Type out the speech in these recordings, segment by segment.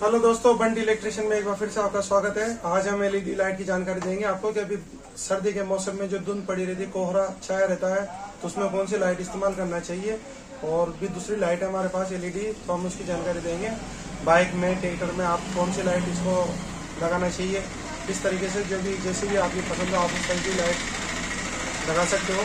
Hello दोस्तों बंडी electrician में एक बार फिर से आपका स्वागत है। आज हम एलईडी लाइट की जानकारी देंगे आपको कि अभी सर्दी के मौसम में जो धुंध पड़ी रहती है, कोहरा छाया रहता है तो उसमें कौन सी लाइट इस्तेमाल करना चाहिए? और भी दूसरी लाइट है हमारे पास एलईडी तो हम उसकी जानकारी देंगे। बाइक में, ट्रैक्टर में आप कौन सी लाइट इसको लगाना चाहिए? इस तरीके से जो भी, जैसे भी आपकी पसंद है, आप उस तरह की लाइट लगा सकते हो।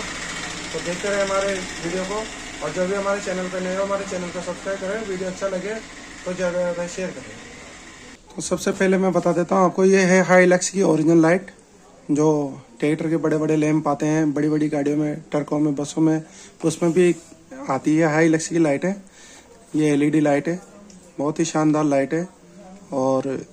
तो देखते रहे हमारे वीडियो को, और जो भी हमारे चैनल पर नए हो, हमारे चैनल को सब्सक्राइब करें। वीडियो अच्छा लगे तो ज़्यादा शेयर करें। तो सबसे पहले मैं बता देता हूँ, आपको ये है हाई लक्स की ओरिजिनल लाइट जो ट्रैक्टर के बड़े बड़े लैम्प आते हैं बड़ी बड़ी गाड़ियों में, ट्रकों में, बसों में उसमें भी आती है हाई लक्स की लाइट है। ये एलईडी लाइट है, बहुत ही शानदार लाइट है, और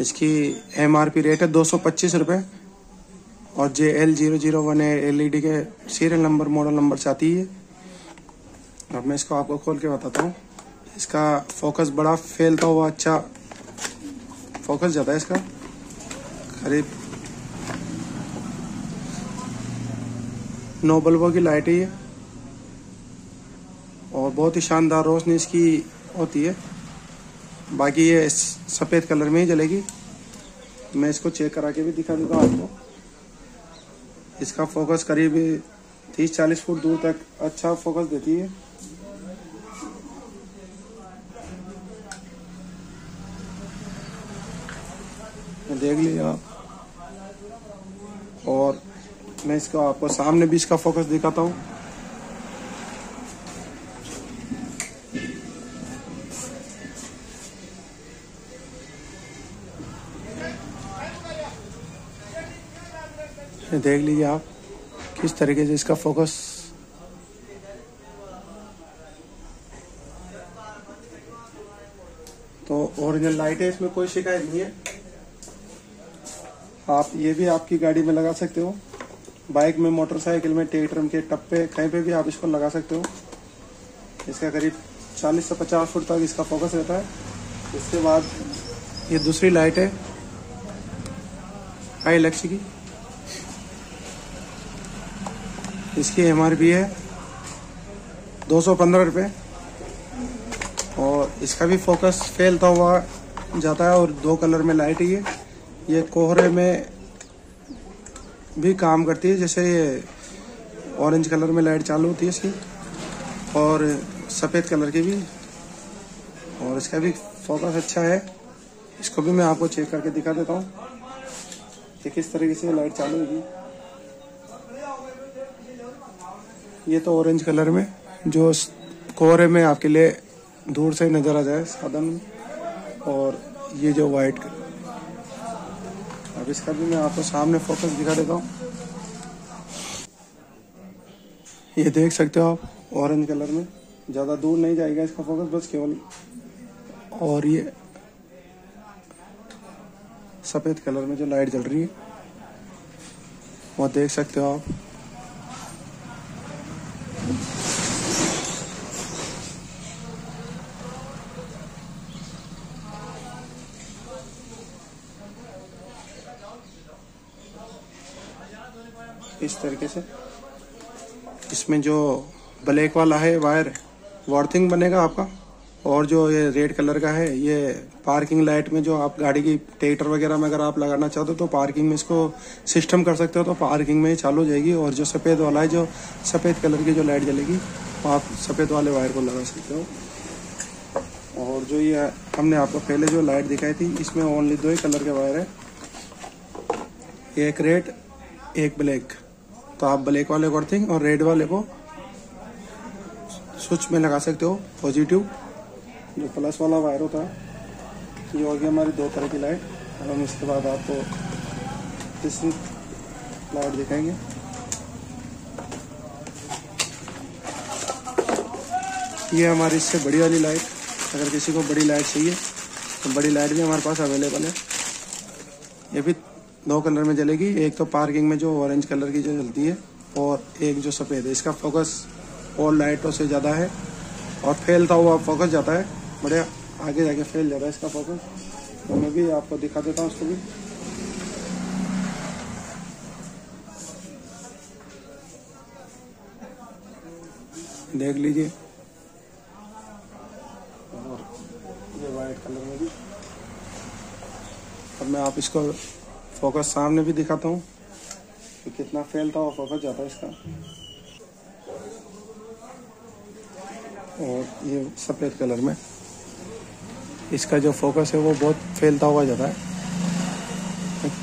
इसकी एमआरपी रेट है दो सौ पच्चीस और J L zero zero one L E D के सीरियल नंबर मॉडल नंबर से आती है। अब मैं इसको आपको खोल के बताता हूँ। इसका फोकस बड़ा फैलता हुआ अच्छा फोकस जाता है इसका। करीब नौ बल्बों की लाइट है ये। और बहुत ही शानदार रोशनी इसकी होती है। बाकी ये सफ़ेद कलर में ही जलेगी। मैं इसको चेक करा के भी दिखा दूँगा आपको। इसका फोकस करीब 30-40 फुट दूर तक अच्छा फोकस देती है। देख लीजिए आप और मैं इसको आपको सामने भी इसका फोकस दिखाता हूँ। देख लीजिए आप, किस तरीके से इसका फोकस तो ओरिजिनल लाइट है, इसमें कोई शिकायत नहीं है। आप ये भी आपकी गाड़ी में लगा सकते हो। बाइक में, मोटरसाइकिल में ट्रैक्टर के टप्पे, कहीं पे भी आप इसको लगा सकते हो। इसका करीब 40 से 50 फुट तक इसका फोकस रहता है। इसके बाद ये दूसरी लाइट है, आई लक्ष्य की। इसकी एम आर पी है, दो सौ पंद्रह रुपये। और इसका भी फोकस फैलता हुआ जाता है और दो कलर में लाइट है ये। ये कोहरे में भी काम करती है, जैसे ये ऑरेंज कलर में लाइट चालू होती है इसकी, और सफ़ेद कलर की भी, और इसका भी फोकस अच्छा है। इसको भी मैं आपको चेक करके दिखा देता हूँ। कि किस तरीके से लाइट चालू होगी। ये तो ऑरेंज कलर में, जो कोहरे में आपके लिए दूर से नज़र आ जाए साधन, और ये जो वाइट अब इसका भी मैं आपको सामने फोकस दिखा देता हूँ। ये देख सकते हो आप ऑरेंज कलर में। ज़्यादा दूर नहीं जाएगा इसका फोकस बस केवल और ये सफ़ेद कलर में जो लाइट जल रही है, वो देख सकते हो आप। तरीके से। इसमें जो ब्लैक वाला है, वायर वॉर्थिंग बनेगा आपका। और जो ये रेड कलर का है, ये पार्किंग लाइट में जो आप गाड़ी की टेटर वगैरह में अगर आप लगाना चाहते हो तो पार्किंग में इसको सिस्टम कर सकते हो तो पार्किंग में चालू हो जाएगी। और जो सफ़ेद वाला है, जो सफ़ेद कलर की जो लाइट जलेगी, वो आप सफ़ेद वाले वायर को लगा सकते हो। और जो ये हमने आपको पहले जो लाइट दिखाई थी, इसमें ओनली दो ही कलर के वायर है। एक रेड, एक ब्लैक। तो आप ब्लैक वाले को अर्थिंग और रेड वाले को स्विच में लगा सकते हो पॉजिटिव जो प्लस वाला वायर होता है, ये होगी हमारी दो तरह की लाइट और हम इसके बाद आपको तीसरी लाइट दिखाएँगे। ये हमारी इससे बड़ी वाली लाइट अगर किसी को बड़ी लाइट चाहिए तो बड़ी लाइट भी हमारे पास अवेलेबल है। ये भी दो कलर में जलेगी, एक तो पार्किंग में जो ऑरेंज कलर की जो जलती है और एक जो सफ़ेद है। इसका फोकस और लाइटों से ज़्यादा है और फैलता हुआ फोकस जाता है। बड़े आगे जाके फैल जाता है इसका फोकस तो मैं भी आपको दिखा देता हूँ उसको भी। देख लीजिए। और ये वाइट कलर में भी। अब मैं आप इसको फोकस सामने भी दिखाता हूँ। कि कितना फैलता हुआ फोकस जाता है इसका। और ये सफ़ेद कलर में। इसका जो फोकस है वो बहुत फैलता हुआ जाता है।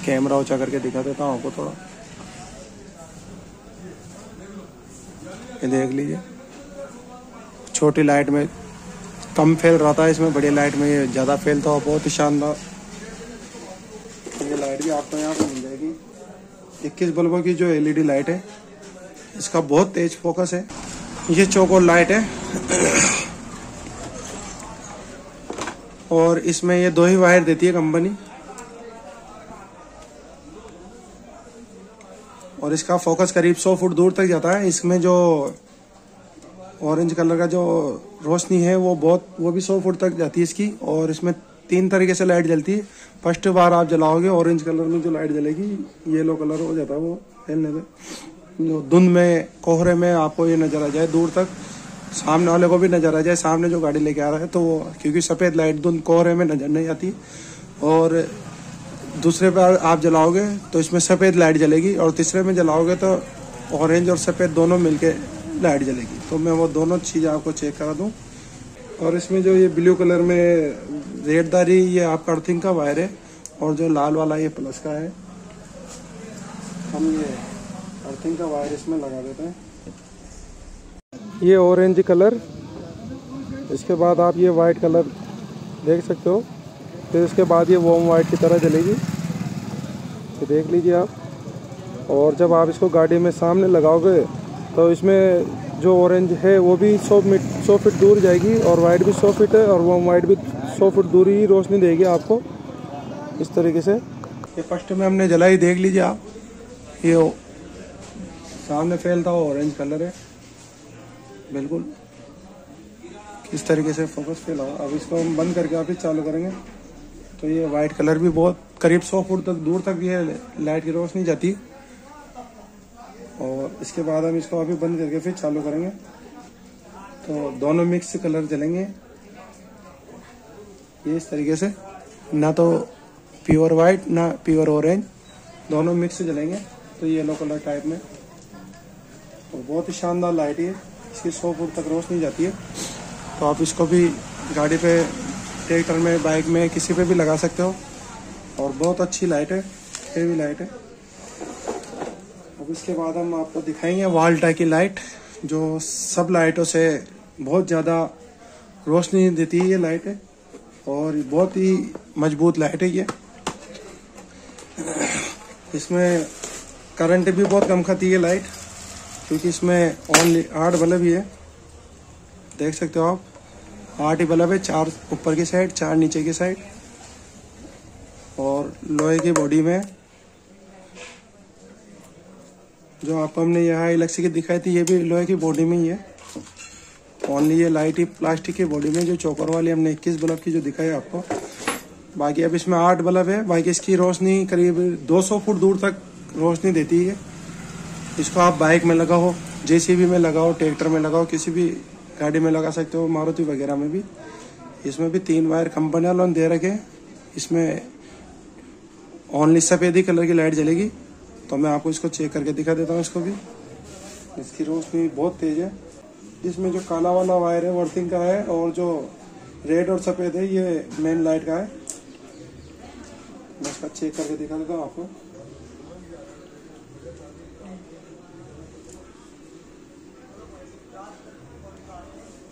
कैमरा ऊँचा करके दिखा देता हूँ आपको थोड़ा। ये देख लीजिए। छोटी लाइट में कम फैल रहा था इसमें, बड़ी लाइट में ये ज़्यादा फैलता हुआ बहुत ही शानदार। आपको यहाँ पे मिल जाएगी। इक्कीस बल्बों की जो एलईडी लाइट है, इसका बहुत तेज फोकस है। ये चौकोर लाइट है। और इसमें ये दो ही वायर देती है कंपनी और इसका फोकस करीब 100 फुट दूर तक जाता है। इसमें जो ऑरेंज कलर का जो रोशनी है, वो बहुत, वो भी 100 फुट तक जाती है इसकी। और इसमें तीन तरीके से लाइट जलती है। फ़र्स्ट बार आप जलाओगे ऑरेंज कलर में जो लाइट जलेगी येलो कलर हो जाता है वो फैलने पे जो धुंध में, कोहरे में आपको ये नज़र आ जाए, दूर तक, सामने वाले को भी नज़र आ जाए, सामने जो गाड़ी लेके आ रहा है तो वो, क्योंकि सफ़ेद लाइट धुंध कोहरे में नज़र नहीं आती। और दूसरे पर आप जलाओगे तो इसमें सफ़ेद लाइट जलेगी, और तीसरे में जलाओगे तो ऑरेंज और सफ़ेद दोनों मिलके लाइट जलेगी। तो मैं वो दोनों चीज़ आपको चेक करा दूँ। और इसमें जो ये ब्लू कलर में रेडदारी ये आपका अर्थिंग का वायर है, और जो लाल वाला ये प्लस का है, हम ये अर्थिंग का वायर इसमें लगा देते हैं। ये ऑरेंज कलर इसके बाद आप ये वाइट कलर देख सकते हो, फिर उसके बाद ये वॉम वाइट की तरह जलेगी। तो देख लीजिए आप, और जब आप इसको गाड़ी में सामने लगाओगे तो इसमें जो ऑरेंज है, वो भी सौ मीट सौ फीट दूर जाएगी, और वाइट भी सौ फीट है, और वॉम वाइट भी सौ फुट दूरी ही रोशनी देगी आपको, इस तरीके से। ये फ़र्स्ट में हमने जलाई, देख लीजिए आप। ये हो सामने फैलता हुआ ऑरेंज कलर है। बिल्कुल। इस तरीके से फोकस फैला हुआ अब इसको हम बंद करके आप चालू करेंगे। तो ये वाइट कलर भी बहुत, करीब सौ फुट तक, दूर तक ये लाइट की रोशनी जाती। और इसके बाद हम इसको अभी बंद करके फिर चालू करेंगे। तो दोनों मिक्स कलर जलेंगे। ये इस तरीके से, ना तो प्योर वाइट ना प्योर ऑरेंज दोनों मिक्स जलेंगे तो येलो कलर टाइप में। और बहुत ही शानदार लाइट है, इसकी सौ फुट तक रोशनी जाती है। तो आप इसको भी गाड़ी पे ट्रैक्टर में बाइक में, किसी पे भी लगा सकते हो। और बहुत अच्छी लाइट है हेवी लाइट है। अब इसके बाद हम आपको दिखाएँगे वाल्टा की लाइट जो सब लाइटों से बहुत ज़्यादा रोशनी देती है ये लाइट है और बहुत ही मज़बूत लाइट है ये। इसमें करंट भी बहुत कम खाती है लाइट, क्योंकि इसमें ओनली आठ बल्ब ही है। देख सकते हो आप, आठ ही बल्ब है, चार ऊपर की साइड चार नीचे की साइड और लोहे की बॉडी में, जो आपको हमने यहाँ की दिखाई थी, ये भी लोहे की बॉडी में ही है। ओनली ये लाइट ही प्लास्टिक की बॉडी में जो चौकर वाली हमने 21 बल्ब की जो दिखाई आपको। बाकी अब इसमें आठ बल्ब है, बाकी इसकी रोशनी करीब 200 फुट दूर तक रोशनी देती है। इसको आप बाइक में लगाओ, जेसीबी में लगाओ ट्रैक्टर में लगाओ, किसी भी गाड़ी में लगा सकते हो, मारुति वगैरह में भी। इसमें भी तीन वायर कंपनी वालों दे रखे इसमें ओनली सफ़ेदी कलर की लाइट जलेगी। तो मैं आपको इसको चेक करके दिखा देता हूँ इसको भी। इसकी रोशनी बहुत तेज है। इसमें जो काला वाला वायर है वर्थिंग का है, और जो रेड और सफ़ेद है, ये मेन लाइट का है। मैं इसका चेक करके दिखा देता हूँ आपको।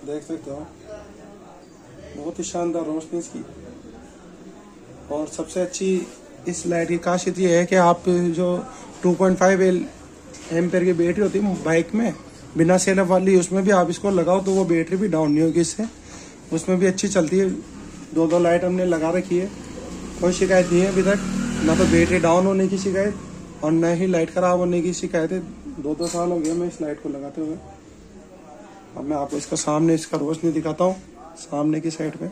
देख सकते हो बहुत ही शानदार रोशनी इसकी। और सबसे अच्छी इस लाइट की खासियत ये है कि आप जो 2.5 पॉइंट फाइव एम्पेयर की बैटरी होती है बाइक में बिना सेलअप वाली, उसमें भी आप इसको लगाओ तो वो बैटरी भी डाउन नहीं होगी इससे। उसमें भी अच्छी चलती है। दो दो लाइट हमने लगा रखी है। कोई शिकायत नहीं है अभी तक। ना तो बैटरी डाउन होने की शिकायत और न ही लाइट खराब होने की शिकायत है। दो दो साल हो गए मैं इस लाइट को लगाते हुए। अब मैं आपको इसका सामने इसका रोशनी दिखाता हूँ, सामने की साइड पे।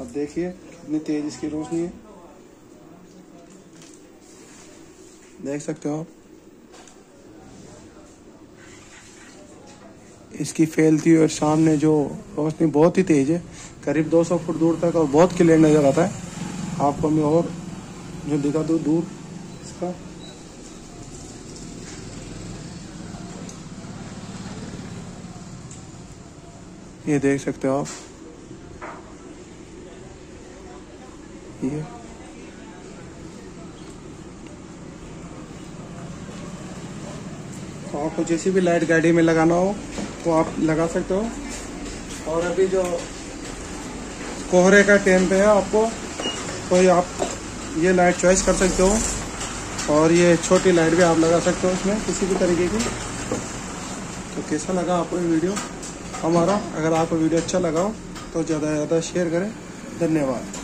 अब देखिए, कितनी तेज इसकी रोशनी है। देख सकते हो आप। इसकी फैलती और सामने जो रोशनी बहुत ही तेज है, करीब 200 फुट दूर तक और बहुत क्लियर नज़र आता है। आपको मैं और जो दिखा दूँ, दूर इसका। ये देख सकते हो आप। ये। आपको जैसी भी लाइट गाड़ी में लगाना हो तो आप लगा सकते हो। और अभी जो कोहरे का टाइम पे है, आपको तो ये आप ये लाइट चॉइस कर सकते हो। और ये छोटी लाइट भी आप लगा सकते हो इसमें किसी भी तरीके की। तो कैसा लगा आपको ये वीडियो? हमारा, अगर आपको वीडियो अच्छा लगा हो तो ज़्यादा से ज़्यादा शेयर करें। धन्यवाद।